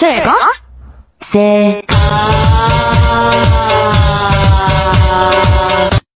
せーかせーか